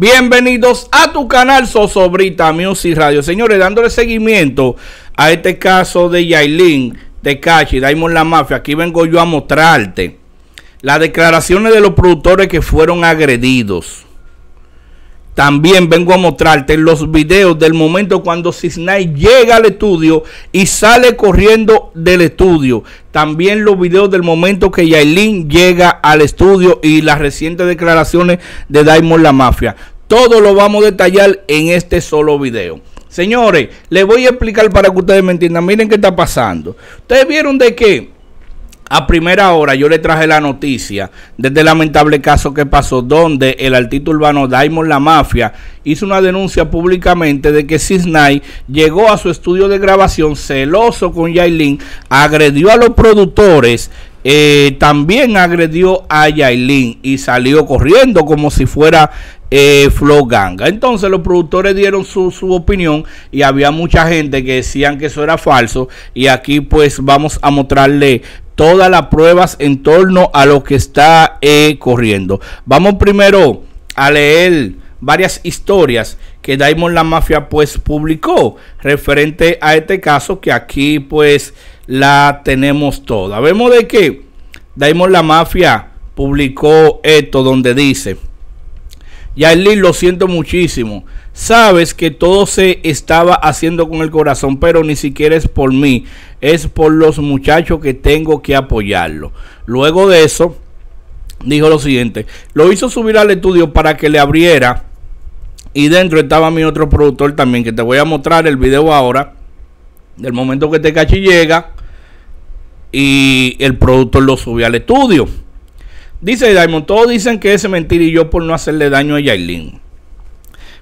Bienvenidos a tu canal Sosobrita Music Radio. Señores, dándole seguimiento a este caso de Yailin, de Cachi, Daimon La Mafia. Aquí vengo yo a mostrarte las declaraciones de los productores que fueron agredidos. También vengo a mostrarte los videos del momento cuando Cisnay llega al estudio y sale corriendo del estudio. También los videos del momento que Yailin llega al estudio y las recientes declaraciones de Daimon La Mafia. Todo lo vamos a detallar en este solo video. Señores, les voy a explicar para que ustedes me entiendan. Miren qué está pasando. Ustedes vieron de qué a primera hora yo le traje la noticia de este lamentable caso que pasó donde el artista urbano Daimon La Mafia hizo una denuncia públicamente de que Cisnay llegó a su estudio de grabación celoso con Yailin, agredió a los productores, eh, también agredió a Yailin y salió corriendo como si fuera eh, Flow Ganga. Entonces los productores dieron su, su, opinión y había mucha gente que decían que eso era falso y aquí pues vamos a mostrarle todas las pruebas en torno a lo que está eh, corriendo. Vamos primero a leer varias historias que Daimon La Mafia pues publicó referente a este caso que aquí pues la tenemos toda. Vemos de que Daimon La Mafia publicó esto donde dice Yailin, lo siento muchísimo. Sabes que todo se estaba haciendo con el corazón, pero ni siquiera es por mí, es por los muchachos que tengo que apoyarlo. Luego de eso, dijo lo siguiente, lo hizo subir al estudio para que le abriera y dentro estaba mi otro productor también, que te voy a mostrar el video ahora, del momento que te este llega y el productor lo subió al estudio. Dice Diamond, todos dicen que es mentira y yo por no hacerle daño a Yailin.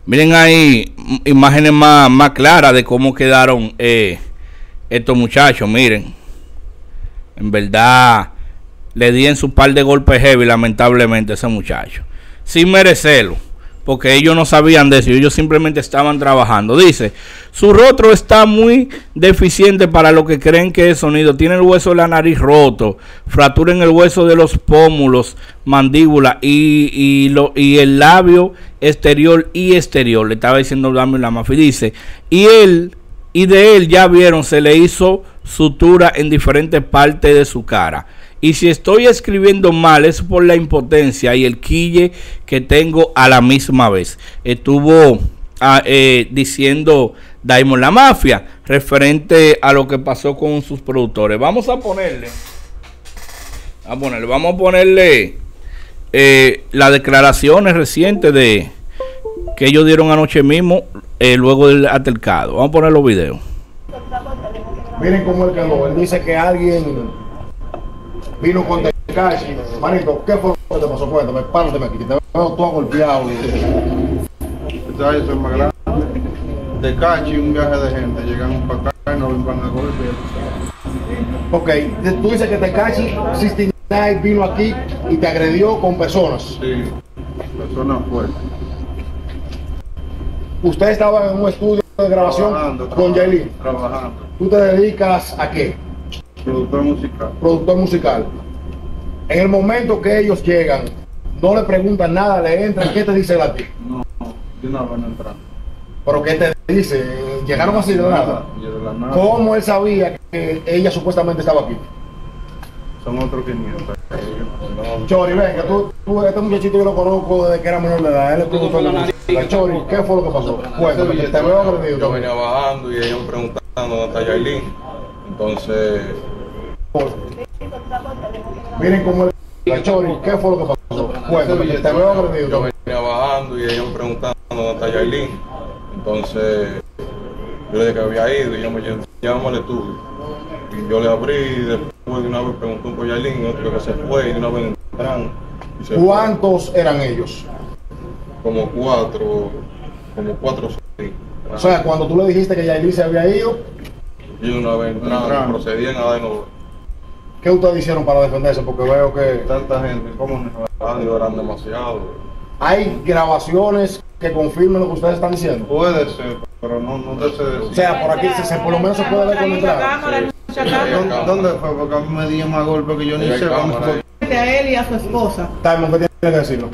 Miren ahí imágenes más, más claras de cómo quedaron eh, estos muchachos. Miren, en verdad le di en su par de golpes heavy, lamentablemente, a ese muchacho. Sin merecerlo porque ellos no sabían de eso, ellos simplemente estaban trabajando. Dice, su rostro está muy deficiente para lo que creen que es sonido. Tiene el hueso de la nariz roto, fractura en el hueso de los pómulos, mandíbula y, el labio exterior y exterior. Le estaba diciendo Dami la mafia. Dice, y él, y de él ya vieron, se le hizo sutura en diferentes partes de su cara. Y si estoy escribiendo mal es por la impotencia y el quille que tengo a la misma vez. Estuvo ah, eh, diciendo Daimon la mafia referente a lo que pasó con sus productores. Vamos a ponerle, a ponerle, vamos a ponerle eh, las declaraciones recientes de que ellos dieron anoche mismo eh, luego del altercado. Vamos a poner los videos. Miren cómo él quedó. Él dice que alguien vino con Tekashi. Manito, ¿qué fue lo que te pasó? Cuéntame, párate aquí, te veo todo golpeado. Ya, yo soy más grande. Tekashi, un viaje de gente, llegan para acá y nos van a golpear. Ok, tú dices que Tekashi 69 vino aquí y te agredió con personas. Sí, personas fuertes. Usted estaba en un estudio de grabación Trabajando, con Yailin. Trabajando. ¿Tú te dedicas a qué? Productor musical. productor musical. En el momento que ellos llegan, no le preguntan nada, le entran, ¿qué te dice él a ti? No, de una entrando. ¿Pero qué te dice? ¿Llegaron así de nada? Nada. ¿Cómo él sabía que ella supuestamente estaba aquí? Son otros 500. No, Chori, venga, tú, tú, este muchachito yo lo conozco desde que era menor de edad, él es productor de música. Chori, ¿qué fue lo que pasó? Cuéntame, te, te veo agredido. Yo venía bajando y ellos me preguntando dónde está Yailin. Entonces, Miren cómo él... Chori, ¿qué fue lo que pasó? Cuéntame, te veo yo venía bajando y ellos me preguntando dónde está Yailin. Entonces, yo le dije que había ido y ellos me al estudio. Y yo le abrí y después de una vez preguntó por Yailin otro que se fue y de una vez entraron. Fue. ¿Cuántos eran ellos? Como cuatro, como cuatro sí. O sea, cuando tú le dijiste que Yailin se había ido, Y de una vez entraron, Entraron. procedían a darnos ¿qué ustedes hicieron para defenderse? Porque veo que Tanta gente, ¿cómo no? ah, lloran demasiado. hay grabaciones que confirmen lo que ustedes están diciendo. Puede ser, pero no, no te sé O decir. sea, por aquí se, se- por lo menos se puede ver con entrada. ¿Dónde, fue? Porque a mí me dio más golpe que yo ni sé. ahí. a él y a su esposa. Timon, ¿qué tiene que decirlo?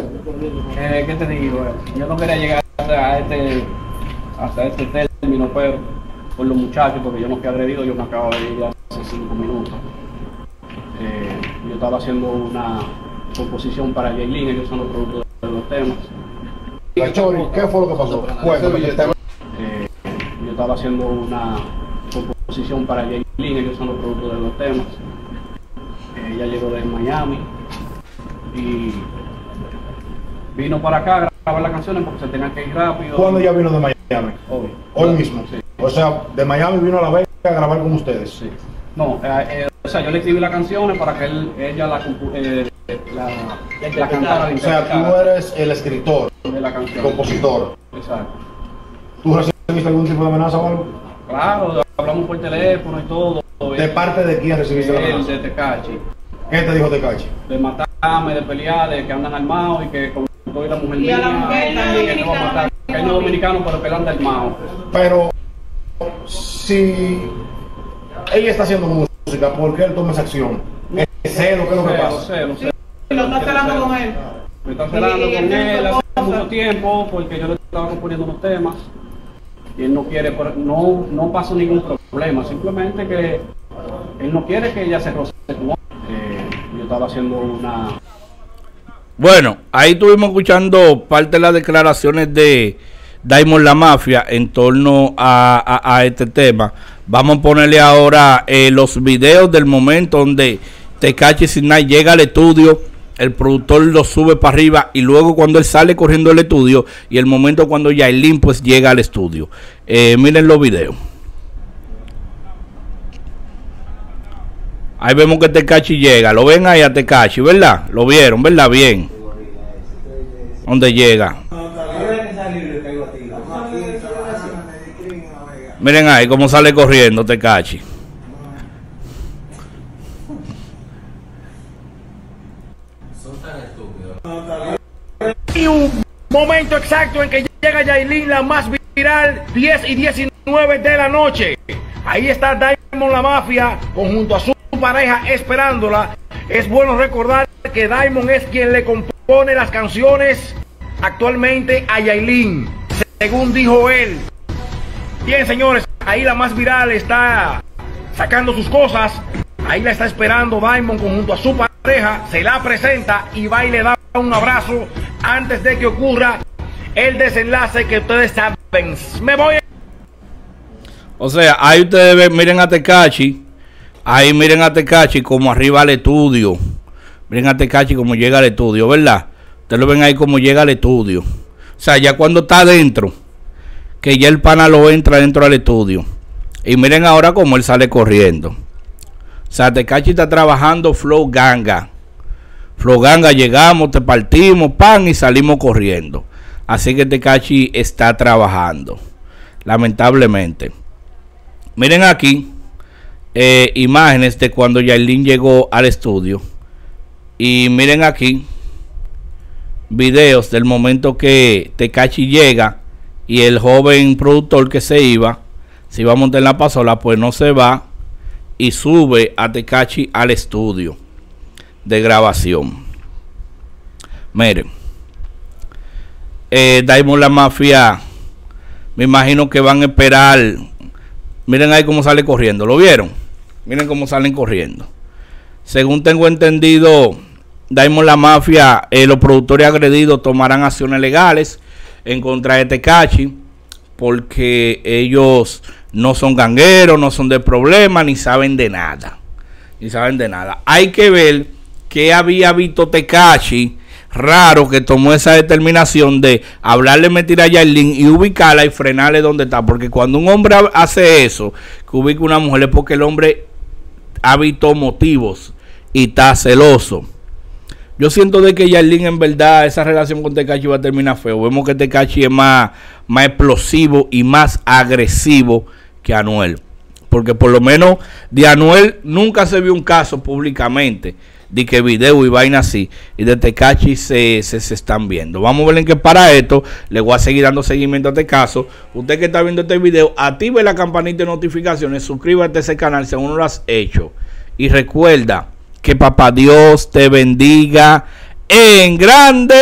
Eh, ¿Qué te digo? Yo no quería llegar a este, hasta este término, pero por los muchachos, porque yo no fui agredido, yo me acabo de ir hace cinco minutos. Eh, yo estaba haciendo una composición para Jaylin, ellos son los productores de los temas. ¿qué fue lo que pasó? Cuéntame. Eh, yo estaba haciendo una composición para Jaylin, ellos son los productores de los temas. Eh, ella llegó de Miami y vino para acá a grabar las canciones porque se tenía que ir rápido. ¿Cuándo ya vino de Miami? Hoy. Hoy mismo. Sí. O sea, de Miami vino a La Vega a grabar con ustedes. Sí. No, eh, sea, yo le escribí las canciones para que él, ella la, eh, la, la cantara, O sea, tú eres el escritor, de la canción. compositor. Exacto. ¿Tú recibiste algún tipo de amenaza o algo? Claro, hablamos por teléfono y todo. ¿De parte de quién recibiste la amenaza? de Tecachi. ¿Qué te dijo Tecachi? De matarme, de pelear, de que andan armados y que como soy la mujer Y a mía, la mujer también. que no va a matar. Que él no es dominicano, pero que él anda armado. Pero si ella está haciendo música, ¿por qué él toma esa acción? ¿Es celo? ¿Qué es lo que Cero, pasa? cero, cero. Lo está celando con él. Me está celando con él hace mucho tiempo porque yo le estaba componiendo unos temas y él no quiere, por- no, no pasó ningún problema, simplemente que él no quiere que ella se roce con. Eh, yo estaba haciendo una... Bueno, ahí estuvimos escuchando parte de las declaraciones de Diamond La Mafia en torno a, a- a este tema. Vamos a ponerle ahora eh, los videos del momento donde Tecachi Sinai llega al estudio, el productor lo sube para arriba y luego cuando él sale corriendo del estudio y el momento cuando Yailin pues llega al estudio. Eh, miren los videos. Ahí vemos que Tecachi llega. Lo ven ahí a Tecachi, ¿verdad? Lo vieron, ¿verdad? Bien. ¿Dónde llega? Miren ahí cómo sale corriendo Tecachi. Y un momento exacto en que llega Yailin, la más viral, 10 y 19 de la noche. Ahí está Diamond la mafia, conjunto a su pareja esperándola. Es bueno recordar que Diamond es quien le compone las canciones actualmente a Yailin, según dijo él. Bien, señores, ahí la más viral está sacando sus cosas. Ahí la está esperando Diamond conjunto a su pareja. Se la presenta y va y le da un abrazo antes de que ocurra el desenlace que ustedes saben. Me voy. O sea, ahí ustedes ven, miren a Tecachi. Ahí miren a Tecachi como arriba al estudio. Miren a Tecachi como llega al estudio, ¿verdad? Ustedes lo ven ahí como llega al estudio. O sea, ya cuando está adentro, que ya el pana lo entra dentro del estudio. Y miren ahora cómo él sale corriendo. O sea, Tecachi está trabajando Flow Ganga. Flow Ganga llegamos, te partimos, pan y salimos corriendo. Así que Tecachi está trabajando. Lamentablemente. Miren aquí eh, imágenes de cuando Yailin llegó al estudio. Y miren aquí videos del momento que Tecachi llega y el joven productor que se iba, se iba a montar en la pasola, pues no se va y sube a Tecachi al estudio de grabación. Miren, eh, Diamond la Mafia, me imagino que van a esperar. Miren ahí cómo sale corriendo, ¿lo vieron? Miren cómo salen corriendo. Según tengo entendido, Diamond la Mafia, eh, los productores agredidos tomarán acciones legales en contra de Tecachi porque ellos no son gangueros, no son de problema, ni saben de nada. Ni saben de nada. Hay que ver que había visto Tecachi raro que tomó esa determinación de hablarle mentira a Yailin y ubicarla y frenarle donde está. Porque cuando un hombre ha- hace eso, que ubica una mujer, es porque el hombre ha visto motivos y está celoso. Yo siento de que Yailin en verdad esa relación con Tecachi va a terminar feo. Vemos que Tecachi es más, más explosivo y más agresivo que Anuel. Porque por lo menos de Anuel nunca se vio un caso públicamente de que video y vaina así. Y de Tecachi se, se, se están viendo. Vamos a ver en qué para esto. Le voy a seguir dando seguimiento a este caso. Usted que está viendo este video, active la campanita de notificaciones. Suscríbete a ese canal si aún no lo has hecho. Y recuerda que papá Dios te bendiga en grande.